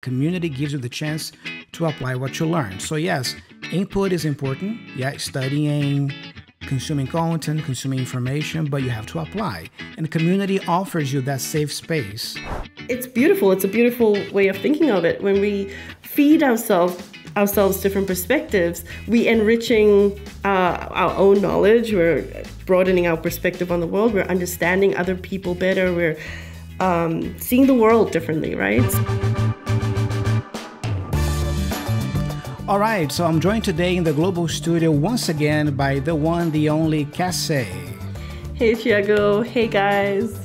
Community gives you the chance to apply what you learn. So, yes, input is important. Yeah, studying, consuming content, consuming information, but you have to apply. And community offers you that safe space. It's beautiful. It's a beautiful way of thinking of it. When we feed ourselves ourselves different perspectives, we enriching uh, our own knowledge. We're broadening our perspective on the world. We're understanding other people better. We're um, seeing the world differently, right? All right, so I'm joined today in the global studio once again by the one, the only Cassie. Hey, Thiago. Hey, guys.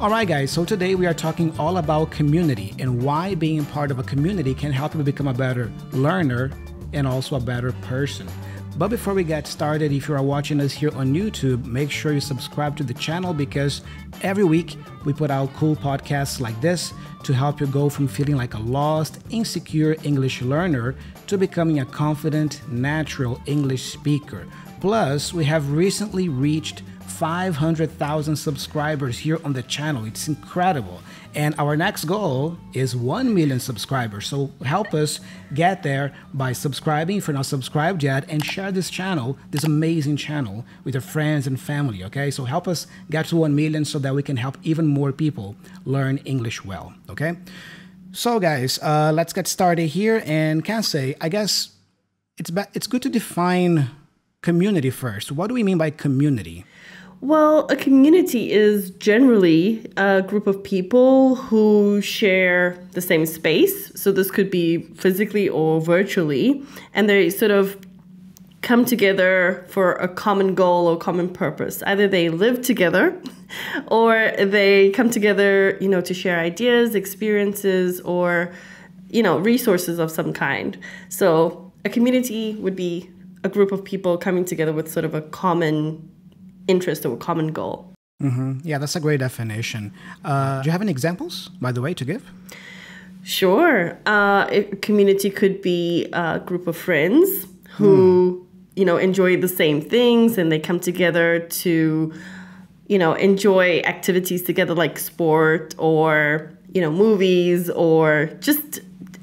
All right, guys, so today we are talking all about community and why being part of a community can help you become a better learner and also a better person. But before we get started, if you are watching us here on YouTube, make sure you subscribe to the channel because every week we put out cool podcasts like this to help you go from feeling like a lost, insecure English learner to becoming a confident, natural English speaker. Plus, we have recently reached 500,000 subscribers here on the channel. It's incredible. And our next goal is 1 million subscribers. So help us get there by subscribing if you're not subscribed yet and share this channel, this amazing channel, with your friends and family. Okay. So help us get to 1 million so that we can help even more people learn English well. Okay. So, guys, uh, let's get started here. And Cassie, I guess it's, it's good to define community first. What do we mean by community? Well, a community is generally a group of people who share the same space. So this could be physically or virtually, and they sort of come together for a common goal or common purpose. Either they live together or they come together, you know, to share ideas, experiences or you know, resources of some kind. So, a community would be a group of people coming together with sort of a common interest or a common goal. Mm-hmm. Yeah, that's a great definition. Uh, do you have any examples, by the way, to give? Sure. Uh, a community could be a group of friends who, hmm. You know, enjoy the same things and they come together to, you know, enjoy activities together like sport or, you know, movies or just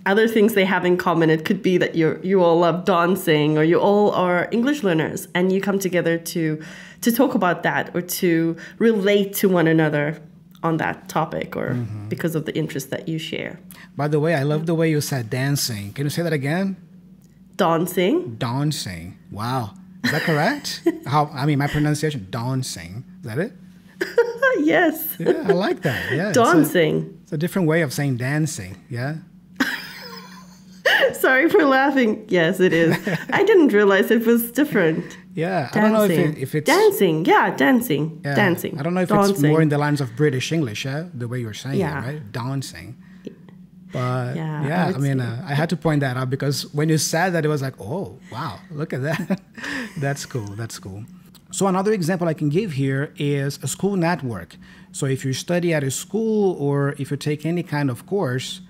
other things they have in common. It could be that you you all love dancing or you all are English learners and you come together to to talk about that or to relate to one another on that topic or mm-hmm. because of the interest that you share. By the way, I love the way you said dancing. Can you say that again? Dancing. Dancing. Wow. Is that correct? How I mean my pronunciation dancing. Is that it? yes. Yeah, I like that. Yeah. Dancing. It's a, it's a different way of saying dancing. Yeah. Sorry for laughing. Yes, it is. I didn't realize it was different. Yeah, dancing. I don't know if, it, if it's dancing. Yeah, dancing. Yeah. Dancing. I don't know if dancing. it's more in the lines of British English, yeah, the way you're saying yeah. it, right? Dancing. But yeah, yeah I, I mean, uh, I had to point that out because when you said that, it was like, oh, wow, look at that. That's cool. That's cool. So another example I can give here is a school network. So if you study at a school or if you take any kind of course,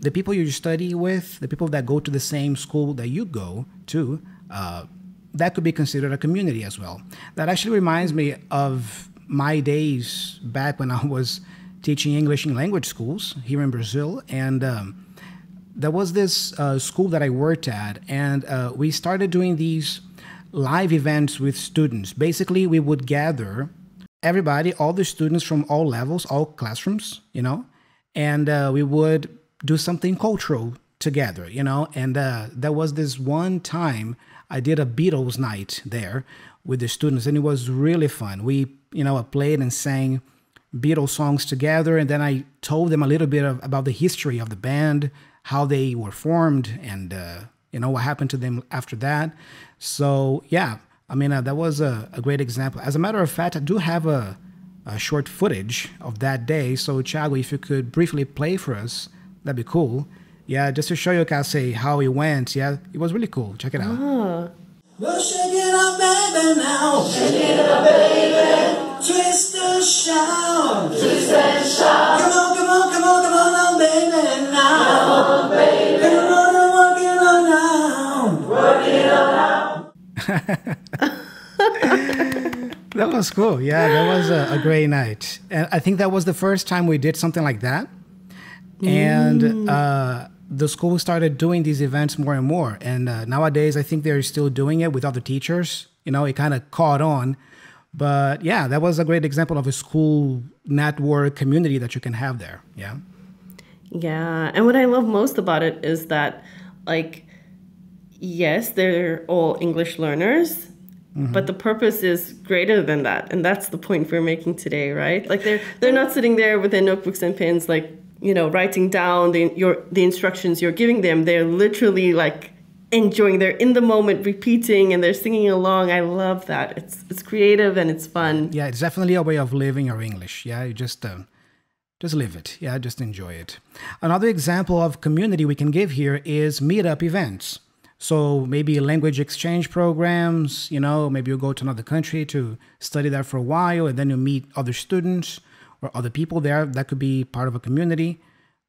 the people you study with, the people that go to the same school that you go to, uh, that could be considered a community as well. That actually reminds me of my days back when I was teaching English in language schools here in Brazil. And um, there was this uh, school that I worked at, and uh, we started doing these live events with students. Basically, we would gather everybody, all the students from all levels, all classrooms, you know, and uh, we would do something cultural together, you know. And uh, there was this one time I did a Beatles night there with the students, and it was really fun. We, you know, played and sang Beatles songs together, and then I told them a little bit of, about the history of the band, how they were formed, and uh, you know what happened to them after that. So yeah, I mean uh, that was a, a, great example. As a matter of fact, I do have a, a short footage of that day. So Thiago, if you could briefly play for us That'd be cool. Yeah, just to show you, can say how it went. Yeah, it was really cool. Check it out. Oh. Well, shake it up, baby, now. Shake it up, baby. Twist and shout. Twist and shout. Come on, come on, come on, come on now, baby, now. Come on, baby. Come on, work it on now. Work it on now. that was cool. Yeah, that was a, a great night. And I think that was the first time we did something like that mm. and uh, the school started doing these events more and more. And uh, nowadays, I think they're still doing it with other teachers. You know, it kind of caught on. But yeah, that was a great example of a school network community that you can have there. Yeah. Yeah. And what I love most about it is that, like, yes, they're all English learners, Mm-hmm. But the purpose is greater than that, and that's the point we're making today, right? Like they're they're not sitting there with their notebooks and pens, like you know, writing down the your the instructions you're giving them. They're literally like enjoying. They're in the moment, repeating, and they're singing along. I love that. It's it's creative and it's fun. Yeah, it's definitely a way of living your English. Yeah, you just. Um, just live it. Yeah, just enjoy it. Another example of community we can give here is meetup events. So maybe language exchange programs, you know, maybe you go to another country to study there for a while and then you meet other students or other people there. That could be part of a community.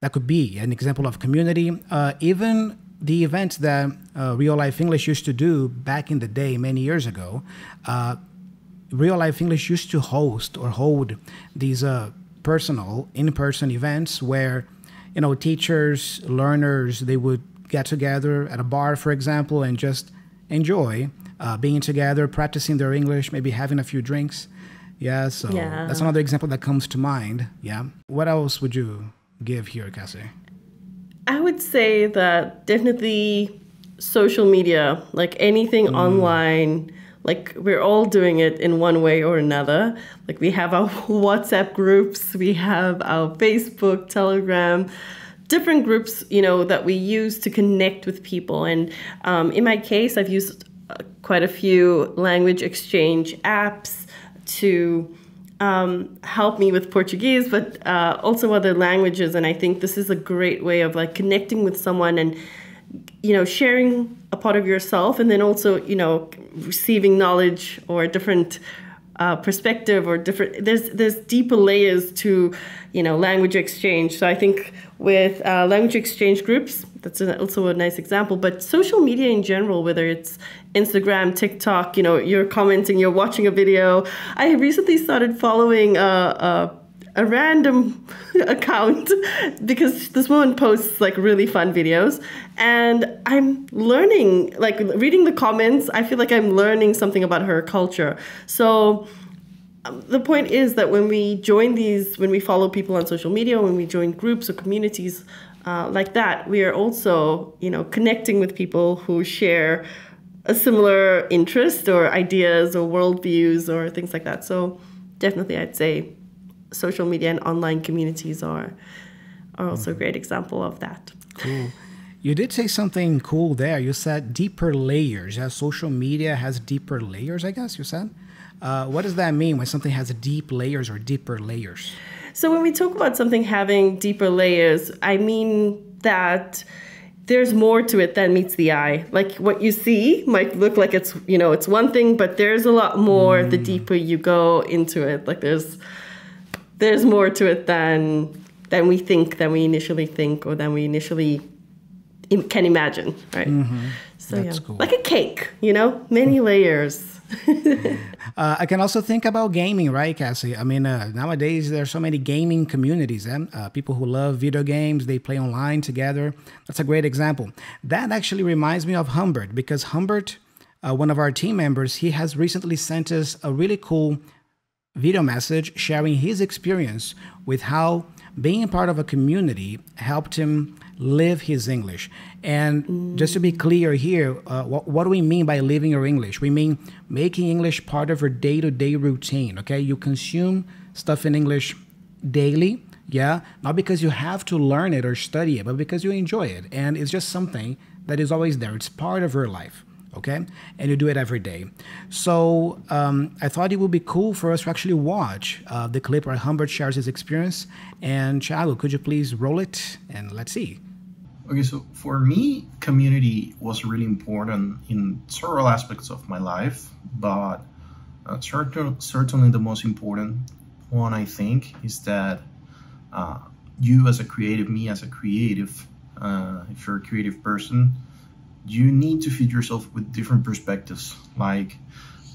That could be an example of community. Uh, even the events that uh, Real Life English used to do back in the day, many years ago, uh, Real Life English used to host or hold these uh, personal in-person events where, you know, teachers, learners, they would get together at a bar, for example, and just enjoy uh, being together, practicing their English, maybe having a few drinks. Yeah, so yeah. that's another example that comes to mind. Yeah. What else would you give here, Cassie? I would say that definitely social media, like anything mm. online, like we're all doing it in one way or another. Like we have our WhatsApp groups, we have our Facebook, Telegram different groups, you know, that we use to connect with people. And um, in my case, I've used uh, quite a few language exchange apps to um, help me with Portuguese, but uh, also other languages. And I think this is a great way of like connecting with someone and you know sharing a part of yourself, and then also you know receiving knowledge or different uh, perspective or different. There's there's deeper layers to you know language exchange. So I think with uh, language exchange groups. That's also a nice example. But social media in general, whether it's Instagram, TikTok, you know, you're commenting, you're watching a video. I recently started following a, a, a random account because this woman posts like really fun videos, and I'm learning, like reading the comments. I feel like I'm learning something about her culture. So um, the point is that when we join these, when we follow people on social media, when we join groups or communities uh, like that, we are also, you know, connecting with people who share a similar interest or ideas or worldviews or things like that. So definitely, I'd say social media and online communities are are also a great example of that. Cool. You did say something cool there. You said deeper layers. Yeah, social media has deeper layers. I guess you said. Uh, what does that mean when something has deep layers or deeper layers? So when we talk about something having deeper layers, I mean that there's more to it than meets the eye. Like what you see might look like it's you know it's one thing, but there's a lot more mm. the deeper you go into it. Like there's there's more to it than than we think, than we initially think, or than we initially can imagine, right? Mm-hmm. So That's yeah, cool. like a cake, you know, many layers. uh, I can also think about gaming, right, Cassie? I mean, uh, nowadays there are so many gaming communities. Eh? Uh, people who love video games, they play online together. That's a great example. That actually reminds me of Humbert because Humbert, uh, one of our team members, he has recently sent us a really cool video message sharing his experience with how being part of a community helped him live his English. And mm. just to be clear here, uh, what, what, do we mean by living your English? We mean making English part of your day to day routine, okay? You consume stuff in English daily, yeah? Not because you have to learn it or study it, but because you enjoy it. And it's just something that is always there, it's part of your life okay? And you do it every day. So um, I thought it would be cool for us to actually watch uh, the clip where Humbert shares his experience. And Thiago, could you please roll it and let's see. Okay, so for me, community was really important in several aspects of my life, but uh, certain, certainly the most important one I think is that uh, you as a creative, me as a creative, uh, if you're a creative person, you need to feed yourself with different perspectives. Like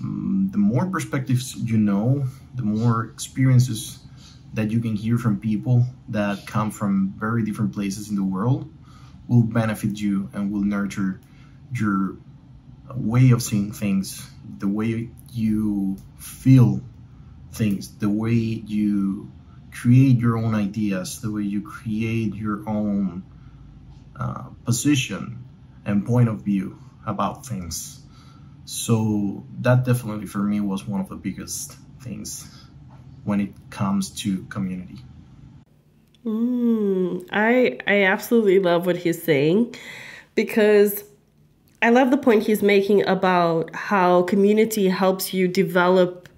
um, the more perspectives you know, the more experiences that you can hear from people that come from very different places in the world will benefit you and will nurture your way of seeing things, the way you feel things, the way you create your own ideas, the way you create your own uh, position and point of view about things. So that definitely for me was one of the biggest things when it comes to community. Mm, I I absolutely love what he's saying because I love the point he's making about how community helps you develop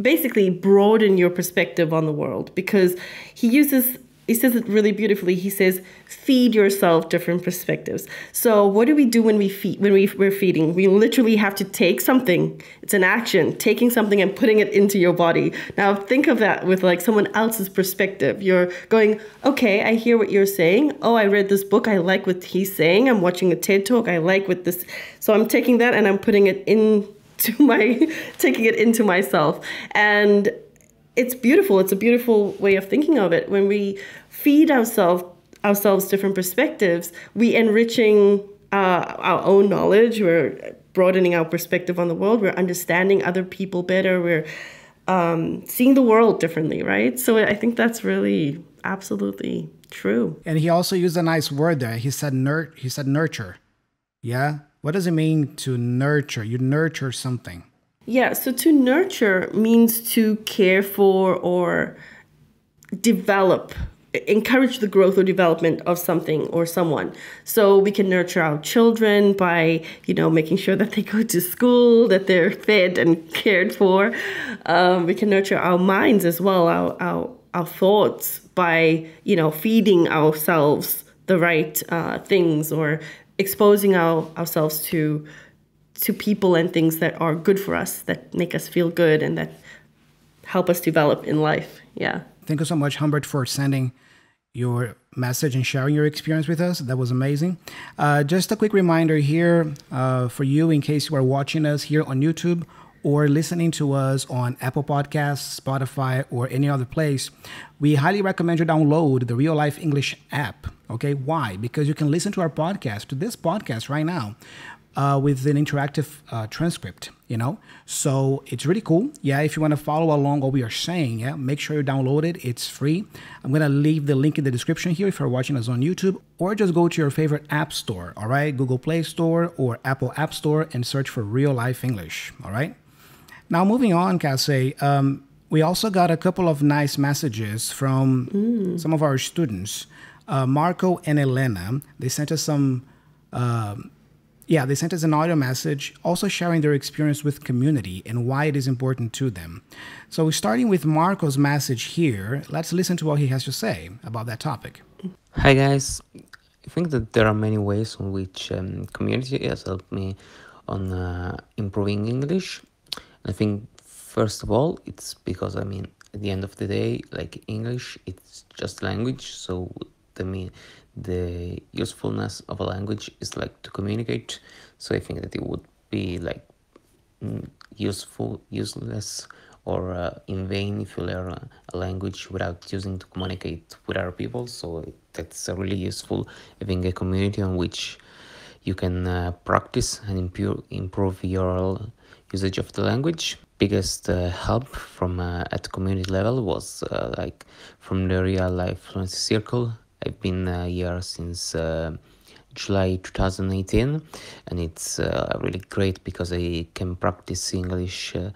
basically broaden your perspective on the world because he uses he says it really beautifully. He says, feed yourself different perspectives. So what do we do when we feed when we, we're feeding? We literally have to take something. It's an action, taking something and putting it into your body. Now think of that with like someone else's perspective. You're going, okay, I hear what you're saying. Oh, I read this book. I like what he's saying. I'm watching a TED talk. I like what this. So I'm taking that and I'm putting it in to my taking it into myself and it's beautiful. It's a beautiful way of thinking of it. When we feed ourselves ourselves different perspectives, we enriching uh, our own knowledge. We're broadening our perspective on the world. We're understanding other people better. We're um, seeing the world differently, right? So I think that's really absolutely true. And he also used a nice word there. He said nur- He said nurture. Yeah. What does it mean to nurture? You nurture something. Yeah, so to nurture means to care for or develop encourage the growth or development of something or someone. So we can nurture our children by you know making sure that they go to school that they're fed and cared for. Um, we can nurture our minds as well our, our our thoughts by you know feeding ourselves the right uh, things or exposing our, ourselves to to people and things that are good for us, that make us feel good and that help us develop in life. Yeah. Thank you so much, Humbert, for sending your message and sharing your experience with us. That was amazing. Uh, just a quick reminder here uh, for you, in case you are watching us here on YouTube or listening to us on Apple Podcasts, Spotify, or any other place, we highly recommend you download the Real Life English app. Okay, why? Because you can listen to our podcast, to this podcast right now, uh, with an interactive uh, transcript, you know? So it's really cool. Yeah, if you want to follow along what we are saying, yeah, make sure you download it. It's free. I'm going to leave the link in the description here if you're watching us on YouTube, or just go to your favorite app store, all right? Google Play Store or Apple App Store and search for Real Life English, all right? Now, moving on, Cassie, um, we also got a couple of nice messages from mm. some of our students. Uh, Marco and Elena, they sent us some. Um, yeah, they sent us an audio message also sharing their experience with community and why it is important to them. So, starting with Marco's message here, let's listen to what he has to say about that topic. Hi, guys. I think that there are many ways in which um, community has helped me on uh, improving English. I think, first of all, it's because, I mean, at the end of the day, like English, it's just language. So, the mean the usefulness of a language is like to communicate. So i think that it would be like mm, useful useless or uh, in vain if you learn a, language without using to communicate with other people. So that's really useful having a community on which you can uh, practice and improve improve your usage of the language. Biggest uh, help from uh, at community level was uh, like from the real life fluency circle I've been here since uh, July 2018 and it's uh, really great because I can practice English uh,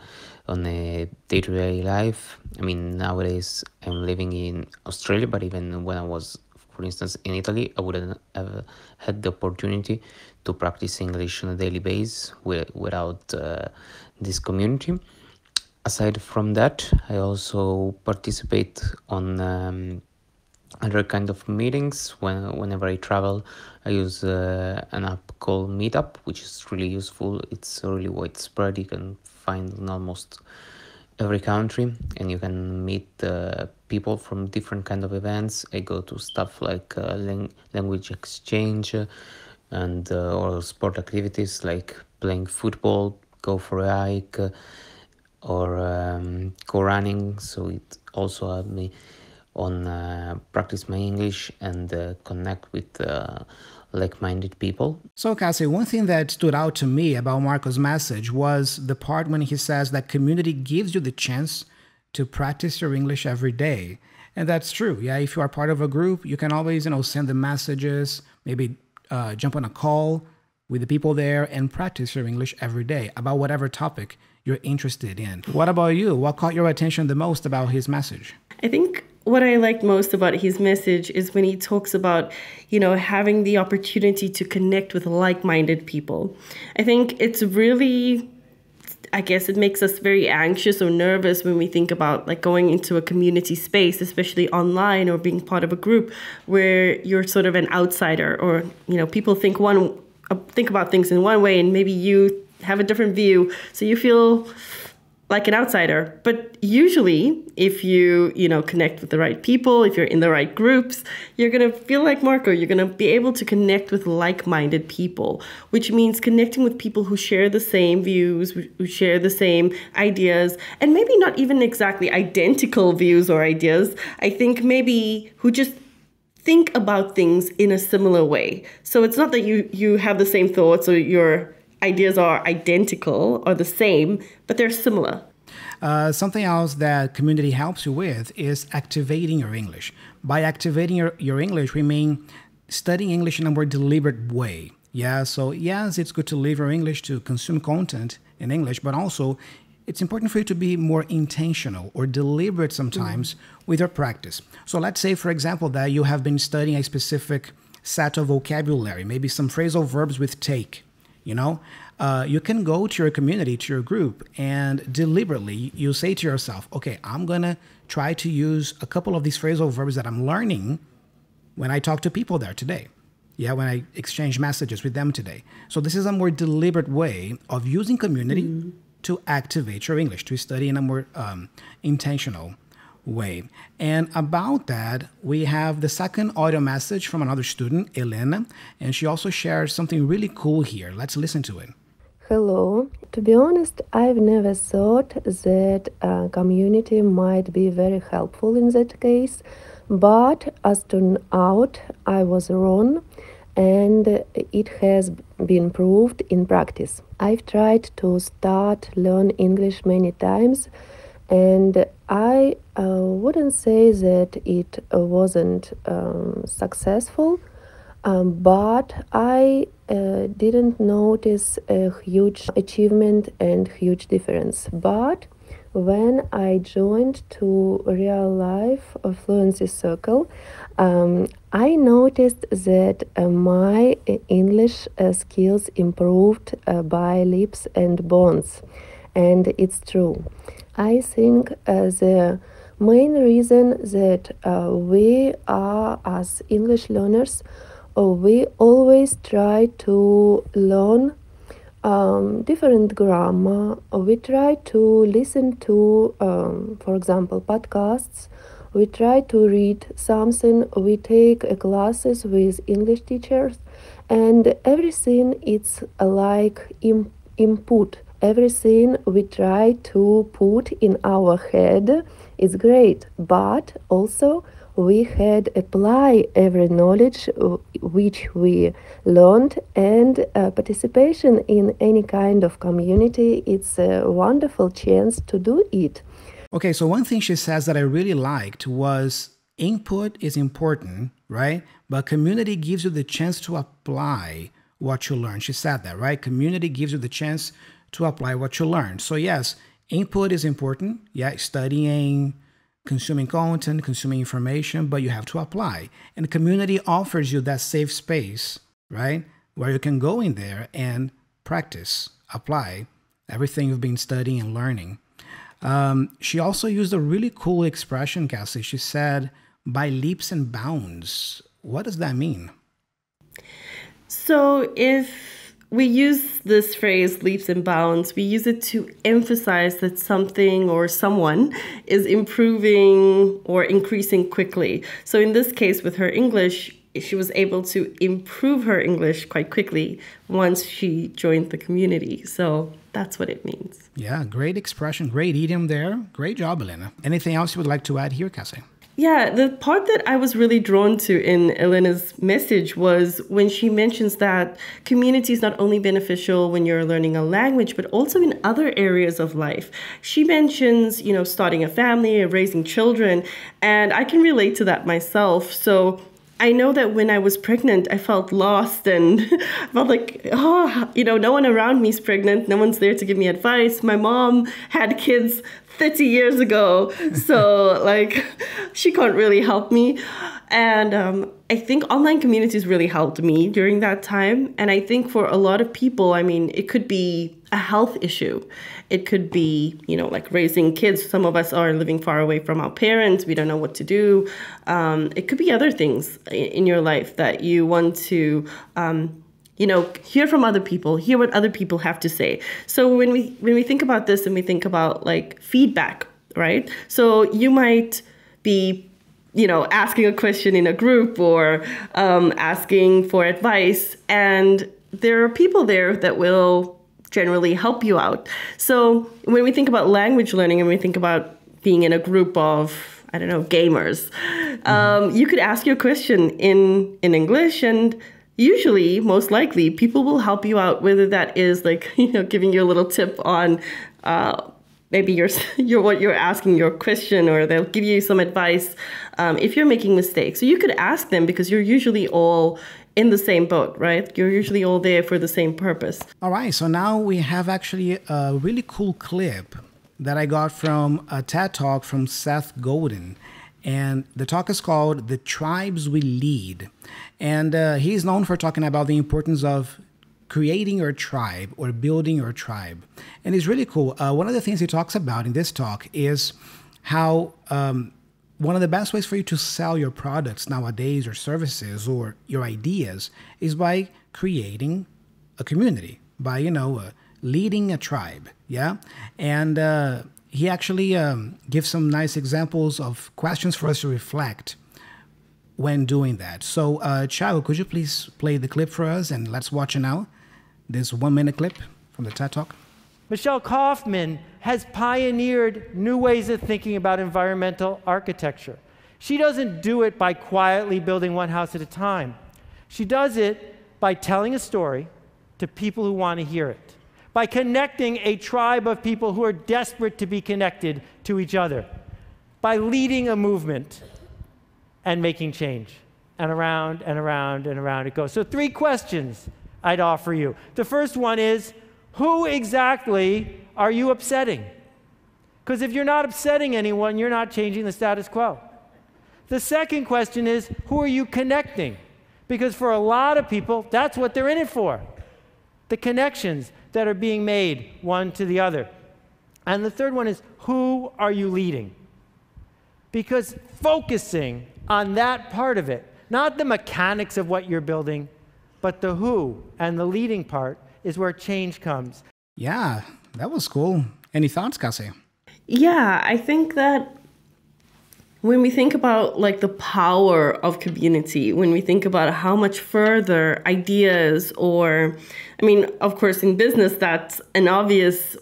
on a day-to-day life. I mean nowadays I'm living in Australia but even when I was for instance in Italy I wouldn't have had the opportunity to practice English on a daily basis without uh, this community. Aside from that I also participate on um, other kind of meetings. When whenever i travel i use uh, an app called meetup which is really useful. It's really widespread. You can find in almost every country and you can meet uh, people from different kind of events. I go to stuff like uh, lang- language exchange and uh, or sport activities like playing football go for a hike or um, co-running. So it also helped me on uh, practice my English and uh, connect with uh, like-minded people. So, Cassie, one thing that stood out to me about Marco's message was the part when he says that community gives you the chance to practice your English every day. And that's true. Yeah, if you are part of a group, you can always, you know, send the messages, maybe uh, jump on a call with the people there and practice your English every day about whatever topic you're interested in. What about you? What caught your attention the most about his message? I think what I liked most about his message is when he talks about, you know, having the opportunity to connect with like minded people. I think it's really I guess it makes us very anxious or nervous when we think about like going into a community space, especially online or being part of a group where you're sort of an outsider or you know people think one uh, think about things in one way and maybe you have a different view, so you feel like an outsider. But usually, if you, you know, connect with the right people, if you're in the right groups, you're going to feel like Marco. You're going to be able to connect with like-minded people, which means connecting with people who share the same views, who share the same ideas, and maybe not even exactly identical views or ideas. I think maybe who just think about things in a similar way. So it's not that you you have the same thoughts or you're ideas are identical or the same, but they're similar. Uh, something else that community helps you with is activating your English. By activating your, your English, we mean studying English in a more deliberate way. Yeah, so yes, it's good to live your English to consume content in English, but also it's important for you to be more intentional or deliberate sometimes mm. with your practice. So let's say, for example, that you have been studying a specific set of vocabulary, maybe some phrasal verbs with take you know? Uh, you can go to your community to your group and deliberately you say to yourself okay i'm gonna try to use a couple of these phrasal verbs that i'm learning when i talk to people there today. Yeah when i exchange messages with them today. So this is a more deliberate way of using community mm-hmm. to activate your english to study in a more um, intentional way. And about that, we have the second audio message from another student, Elena, and she also shares something really cool here. Let's listen to it. Hello. To be honest, I've never thought that a community might be very helpful in that case, but as turned out, I was wrong and it has been proved in practice. I've tried to start learn English many times and I uh, wouldn't say that it uh, wasn't um, successful, um, but I uh, didn't notice a huge achievement and huge difference. But when I joined to real life fluency circle, um, I noticed that uh, my English uh, skills improved by leaps and bounds, and it's true. I think uh, the main reason that uh, we are as English learners, uh, we always try to learn um, different grammar. We try to listen to, um, for example, podcasts. We try to read something. We take classes with English teachers, and everything it's like Im- input everything we try to put in our head is great, but also we had apply every knowledge uh, which we learned and uh, participation in any kind of community it's a wonderful chance to do it. Okay so one thing she says that i really liked was input is important right? But community gives you the chance to apply what you learn. She said that right? Community gives you the chance to apply what you learn. So, yes, input is important. Yeah, studying, consuming content, consuming information, but you have to apply. And the community offers you that safe space, right? Where you can go in there and practice, apply everything you've been studying and learning. Um, she also used a really cool expression, Cassie. She said, by leaps and bounds. What does that mean? So, if we use this phrase leaps and bounds we use it to emphasize that something or someone is improving or increasing quickly so in this case with her english she was able to improve her English quite quickly once she joined the community. So that's what it means. Yeah, great expression, great idiom there. Great job, Elena. Anything else you would like to add here, Cassie? Yeah, the part that I was really drawn to in Elena's message was when she mentions that community is not only beneficial when you're learning a language, but also in other areas of life. She mentions, you know, starting a family, raising children, and I can relate to that myself. So I know that when I was pregnant, I felt lost and felt like, oh, you know, no one around me is pregnant. No one's there to give me advice. My mom had kids 30 years ago. So, like, she can't really help me. And um, I think online communities really helped me during that time. And I think for a lot of people, I mean, it could be a health issue. It could be, you know, like raising kids. Some of us are living far away from our parents. We don't know what to do. Um, it could be other things in your life that you want to. Um, you know hear from other people hear what other people have to say. So when we when we think about this and we think about like feedback right? So you might be you know asking a question in a group or um, asking for advice and there are people there that will generally help you out. So when we think about language learning and we think about being in a group of I don't know, gamers. Um, you could ask your question in in English, and usually, most likely, people will help you out, whether that is like, you know, giving you a little tip on uh, maybe you're, you're what you're asking your question, or they'll give you some advice um, if you're making mistakes. So you could ask them because you're usually all in the same boat, right? You're usually all there for the same purpose. All right, so now we have actually a really cool clip that I got from a TED talk from Seth Godin. And the talk is called The Tribes We Lead. And uh, he's known for talking about the importance of creating your tribe or building your tribe. And it's really cool. Uh, one of the things he talks about in this talk is how um, one of the best ways for you to sell your products nowadays or services or your ideas is by creating a community, by, you know, uh, leading a tribe. Yeah. And, uh, he actually um, gives some nice examples of questions for us to reflect when doing that. So, uh, could you please play the clip for us and let's watch it now? This one minute clip from the TED Talk. Michelle Kaufman has pioneered new ways of thinking about environmental architecture. She doesn't do it by quietly building one house at a time. She does it by telling a story to people who want to hear it by connecting a tribe of people who are desperate to be connected to each other, by leading a movement and making change. And around and around and around it goes. So, three questions I'd offer you. The first one is who exactly are you upsetting? Because if you're not upsetting anyone, you're not changing the status quo. The second question is who are you connecting? Because for a lot of people, that's what they're in it for the connections that are being made one to the other. And the third one is who are you leading? Because focusing on that part of it, not the mechanics of what you're building, but the who and the leading part is where change comes. Yeah, that was cool. Any thoughts, Cassie? Yeah, I think that when we think about like the power of community, when we think about how much further ideas or I mean, of course in business that's an obvious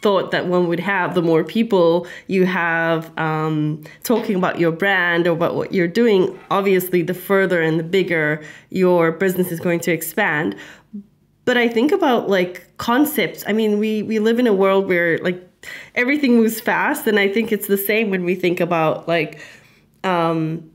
thought that one would have. The more people you have um, talking about your brand or about what you're doing obviously the further and the bigger your business is going to expand. But i think about like concepts. I mean we we live in a world where like everything moves fast and i think it's the same when we think about like um,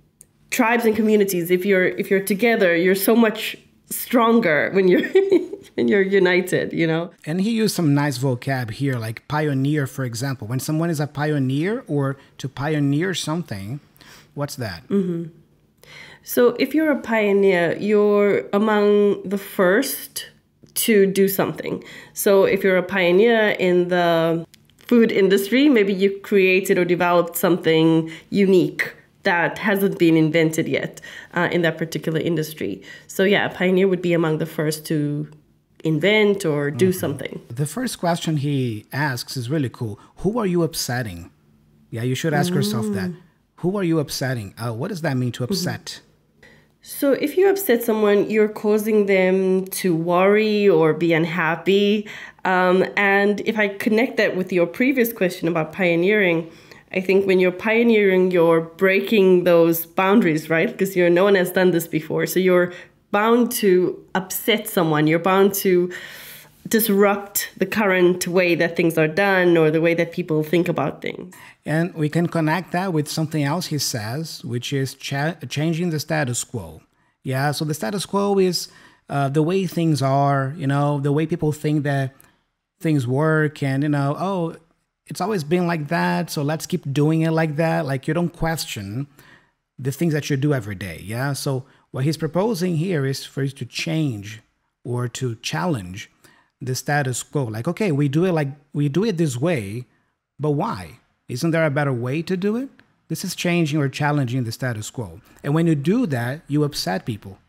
tribes and communities. If you're if you're together you're so much stronger when you're when you're united you know? And he used some nice vocab here like pioneer for example. When someone is a pioneer or to pioneer something what's that? Mm-hmm. so if you're a pioneer you're among the first to do something. So if you're a pioneer in the food industry maybe you created or developed something unique that hasn't been invented yet uh, in that particular industry. So yeah, a Pioneer would be among the first to invent or do mm-hmm. something. The first question he asks is really cool. Who are you upsetting? Yeah, you should ask mm. yourself that. Who are you upsetting? Uh, what does that mean to upset? So, if you upset someone, you're causing them to worry or be unhappy. Um, and if I connect that with your previous question about pioneering, I think when you're pioneering, you're breaking those boundaries, right? Because you're no one has done this before. So, you're bound to upset someone, you're bound to disrupt the current way that things are done or the way that people think about things. And we can connect that with something else he says, which is cha- changing the status quo. Yeah, so the status quo is uh, the way things are, you know, the way people think that things work, and, you know, oh, it's always been like that, so let's keep doing it like that. Like you don't question the things that you do every day. Yeah, so what he's proposing here is for you to change or to challenge the status quo. Like, okay, we do it like we do it this way, but why? Isn't there a better way to do it? This is changing or challenging the status quo. And when you do that, you upset people.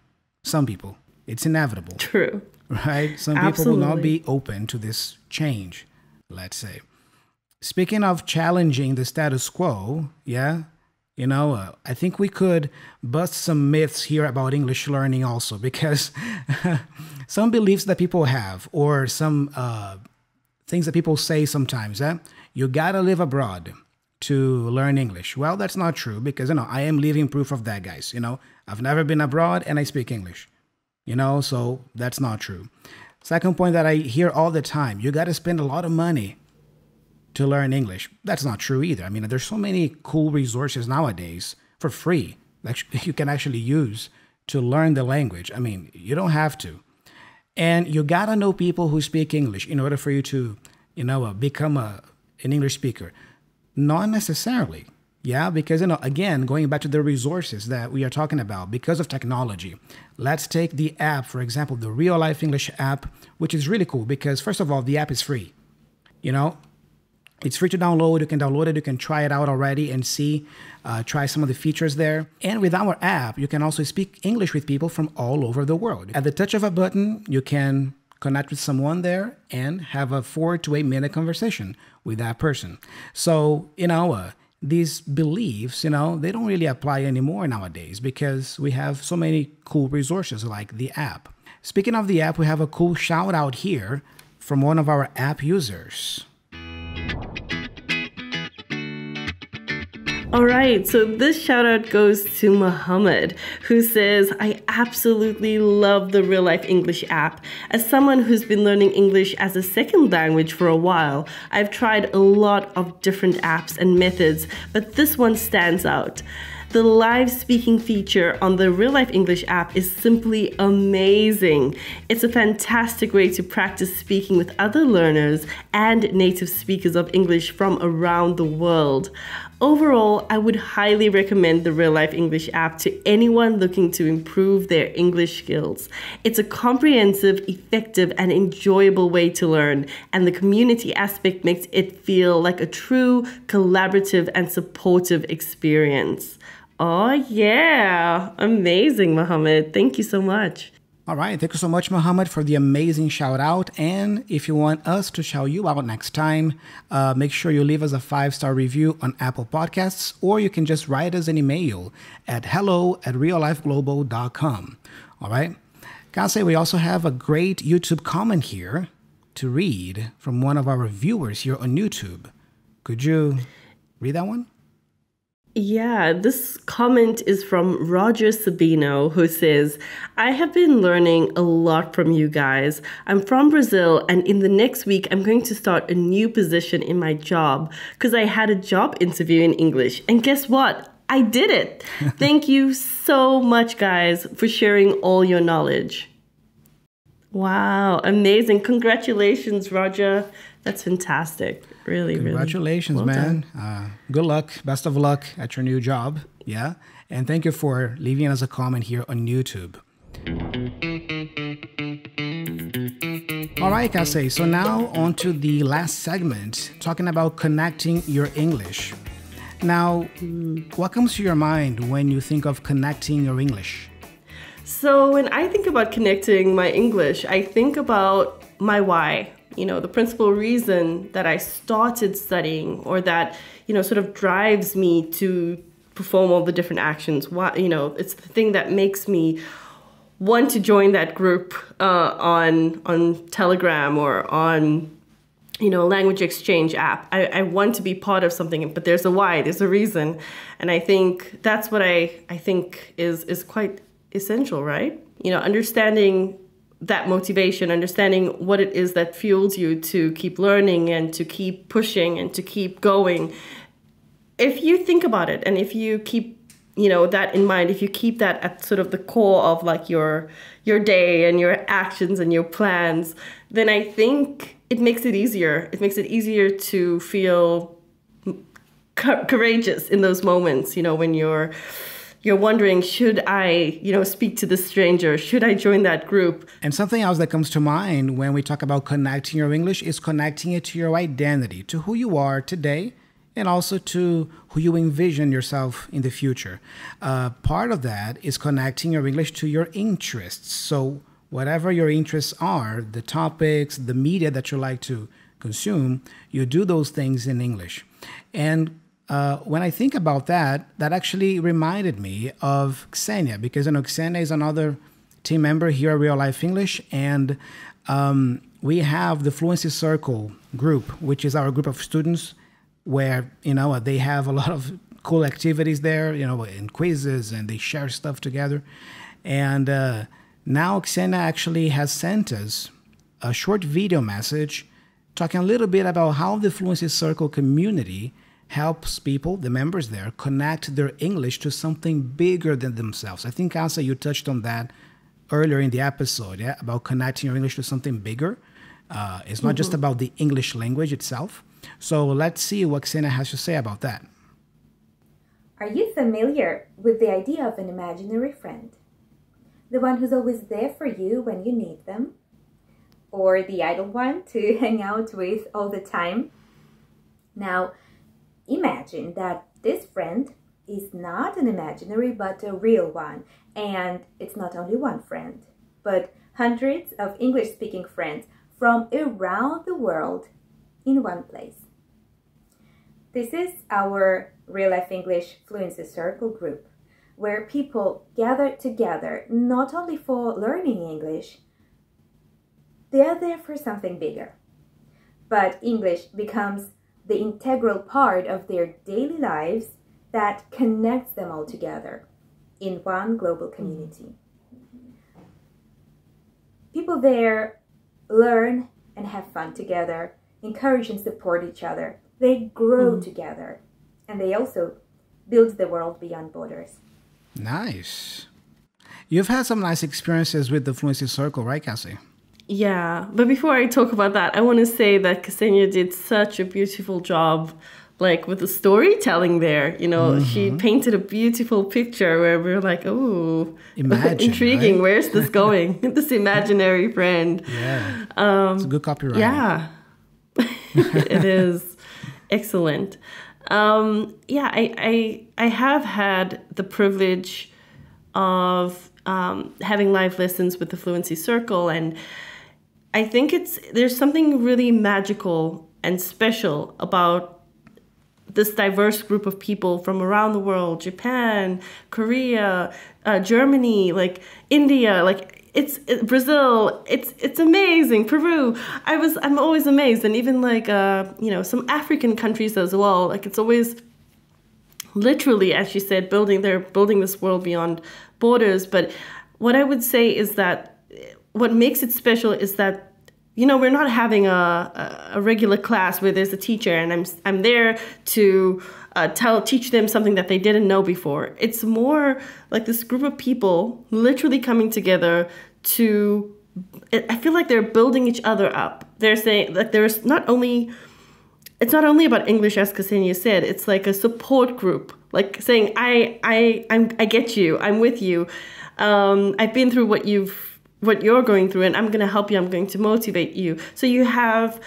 Some people. It's inevitable. True. Right? Some Absolutely. people will not be open to this change, let's say. Speaking of challenging the status quo, yeah, you know, uh, I think we could bust some myths here about English learning also, because some beliefs that people have, or some uh, things that people say sometimes, eh? you gotta live abroad to learn English. Well, that's not true because, you know, I am living proof of that, guys. You know, I've never been abroad and I speak English, you know, so that's not true. Second point that I hear all the time you gotta spend a lot of money to learn English. That's not true either. I mean, there's so many cool resources nowadays for free that you can actually use to learn the language. I mean, you don't have to. And you gotta know people who speak English in order for you to, you know, uh, become a, an English speaker. Not necessarily. Yeah, because, you know, again, going back to the resources that we are talking about, because of technology, let's take the app, for example, the Real Life English app, which is really cool because, first of all, the app is free. You know, it's free to download. You can download it. You can try it out already and see, uh, try some of the features there. And with our app, you can also speak English with people from all over the world. At the touch of a button, you can connect with someone there and have a four to eight minute conversation with that person. So, you know, uh, these beliefs, you know, they don't really apply anymore nowadays because we have so many cool resources like the app. Speaking of the app, we have a cool shout out here from one of our app users. All right, so this shout out goes to Muhammad, who says, I absolutely love the Real Life English app. As someone who's been learning English as a second language for a while, I've tried a lot of different apps and methods, but this one stands out. The live speaking feature on the Real Life English app is simply amazing. It's a fantastic way to practice speaking with other learners and native speakers of English from around the world. Overall, I would highly recommend the Real Life English app to anyone looking to improve their English skills. It's a comprehensive, effective, and enjoyable way to learn, and the community aspect makes it feel like a true collaborative and supportive experience. Oh, yeah. Amazing, Mohammed. Thank you so much. All right. Thank you so much, Mohammed, for the amazing shout out. And if you want us to shout you out next time, uh, make sure you leave us a five star review on Apple Podcasts, or you can just write us an email at hello at reallifeglobal.com. All right. Gotta say, we also have a great YouTube comment here to read from one of our viewers here on YouTube. Could you read that one? Yeah, this comment is from Roger Sabino, who says, I have been learning a lot from you guys. I'm from Brazil, and in the next week, I'm going to start a new position in my job because I had a job interview in English. And guess what? I did it. Thank you so much, guys, for sharing all your knowledge. Wow, amazing. Congratulations, Roger. That's fantastic. Really, Congratulations, really. Well man. Uh, good luck. Best of luck at your new job. Yeah. And thank you for leaving us a comment here on YouTube. All right, Kase. So now on to the last segment, talking about connecting your English. Now, what comes to your mind when you think of connecting your English? So when I think about connecting my English, I think about my why you know the principal reason that i started studying or that you know sort of drives me to perform all the different actions. Why, you know, it's the thing that makes me want to join that group uh, on on Telegram or on you know language exchange app. I, I want to be part of something, but there's a why, there's a reason, and I think that's what I I think is is quite essential, right? You know, understanding that motivation, understanding what it is that fuels you to keep learning and to keep pushing and to keep going. If you think about it and if you keep you know that in mind if you keep that at sort of the core of like your your day and your actions and your plans then i think it makes it easier it makes it easier to feel courageous in those moments you know when you're you're wondering should i you know speak to this stranger should i join that group and something else that comes to mind when we talk about connecting your english is connecting it to your identity to who you are today and also to who you envision yourself in the future. Uh, part of that is connecting your English to your interests. So, whatever your interests are, the topics, the media that you like to consume, you do those things in English. And uh, when I think about that, that actually reminded me of Ksenia, because you know, Ksenia is another team member here at Real Life English, and um, we have the Fluency Circle group, which is our group of students where you know they have a lot of cool activities there, you know, and quizzes, and they share stuff together. And uh, now Ksenia actually has sent us a short video message talking a little bit about how the Fluency Circle community helps people, the members there, connect their English to something bigger than themselves. I think, Asa, you touched on that earlier in the episode, yeah, about connecting your English to something bigger. Uh, it's not mm-hmm. just about the English language itself, so let's see what Ksenia has to say about that. Are you familiar with the idea of an imaginary friend? The one who's always there for you when you need them? Or the idle one to hang out with all the time? Now, imagine that this friend is not an imaginary but a real one, and it's not only one friend, but hundreds of English speaking friends from around the world in one place. This is our Real Life English Fluency Circle group, where people gather together not only for learning English, they are there for something bigger. But English becomes the integral part of their daily lives that connects them all together in one global community. People there learn and have fun together encourage and support each other. They grow mm. together and they also build the world beyond borders. Nice. You've had some nice experiences with the Fluency Circle, right, Cassie? Yeah, but before I talk about that, I want to say that Ksenia did such a beautiful job, like with the storytelling there. You know, mm-hmm. she painted a beautiful picture where we are like, oh, intriguing. Right? Where's this going? this imaginary friend. Yeah, um, it's a good copyright. Yeah, it is excellent. Um, yeah, I, I I have had the privilege of um, having live lessons with the Fluency Circle, and I think it's there's something really magical and special about this diverse group of people from around the world Japan, Korea, uh, Germany, like India, like it's it, Brazil. It's it's amazing. Peru. I was I'm always amazed, and even like uh, you know some African countries as well. Like it's always literally, as you said, building they're building this world beyond borders. But what I would say is that what makes it special is that you know we're not having a, a regular class where there's a teacher and I'm I'm there to uh, tell teach them something that they didn't know before. It's more like this group of people literally coming together to. I feel like they're building each other up. They're saying that there's not only. It's not only about English, as Ksenia said. It's like a support group, like saying, "I, I, I'm, I get you. I'm with you. Um, I've been through what you've, what you're going through, and I'm going to help you. I'm going to motivate you." So you have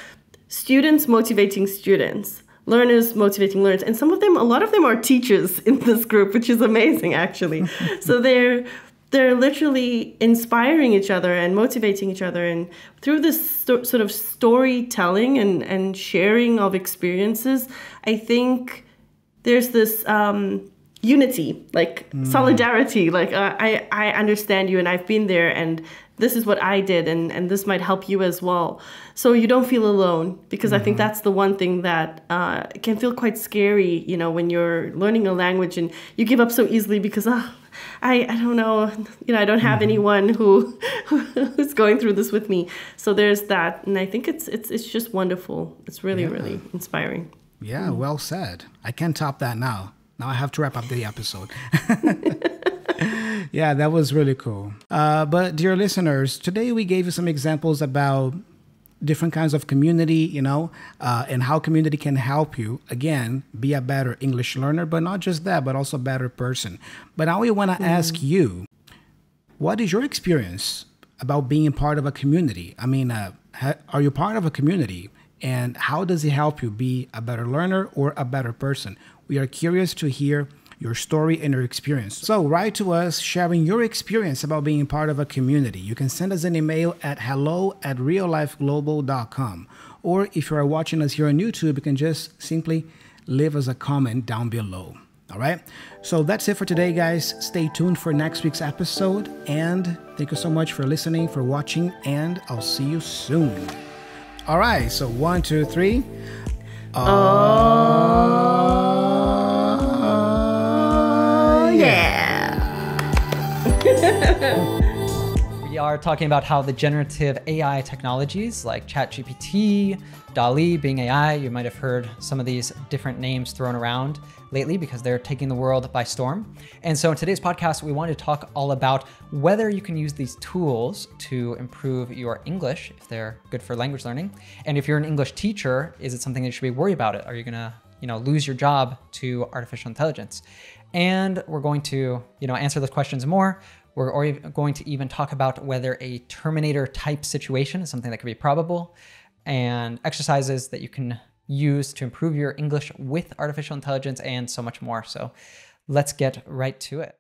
students motivating students learners motivating learners and some of them a lot of them are teachers in this group which is amazing actually so they're they're literally inspiring each other and motivating each other and through this sto- sort of storytelling and and sharing of experiences i think there's this um, unity, like mm. solidarity. Like uh, I I understand you and I've been there and this is what I did and and this might help you as well. So you don't feel alone because mm-hmm. I think mm-hmm. that's the one thing that uh, can feel quite scary. You know, when you're learning a language and you give up so easily because ah. Oh, I, I don't know, you know, I don't have mm-hmm. anyone who who's going through this with me. So there's that, and I think it's it's it's just wonderful. It's really yeah. really inspiring. Yeah, mm. well said. I can't top that now. Now I have to wrap up the episode. yeah, that was really cool. Uh, but dear listeners, today we gave you some examples about different kinds of community, you know, uh, and how community can help you, again, be a better English learner, but not just that, but also a better person. But now we want to mm. ask you, what is your experience about being part of a community? I mean, uh, are you part of a community? And how does it help you be a better learner or a better person? We are curious to hear your story and your experience. So write to us sharing your experience about being part of a community. You can send us an email at hello at reallifeglobal.com. Or if you are watching us here on YouTube, you can just simply leave us a comment down below. All right. So that's it for today, guys. Stay tuned for next week's episode. And thank you so much for listening, for watching, and I'll see you soon. All right. So one, two, three. Oh, we are talking about how the generative AI technologies like ChatGPT, DALL-E, Bing AI, you might have heard some of these different names thrown around lately because they're taking the world by storm. And so in today's podcast, we want to talk all about whether you can use these tools to improve your English if they're good for language learning. And if you're an English teacher, is it something that you should be worried about it? Are you going to, you know, lose your job to artificial intelligence? And we're going to, you know, answer those questions more. We're going to even talk about whether a Terminator type situation is something that could be probable and exercises that you can use to improve your English with artificial intelligence and so much more. So let's get right to it.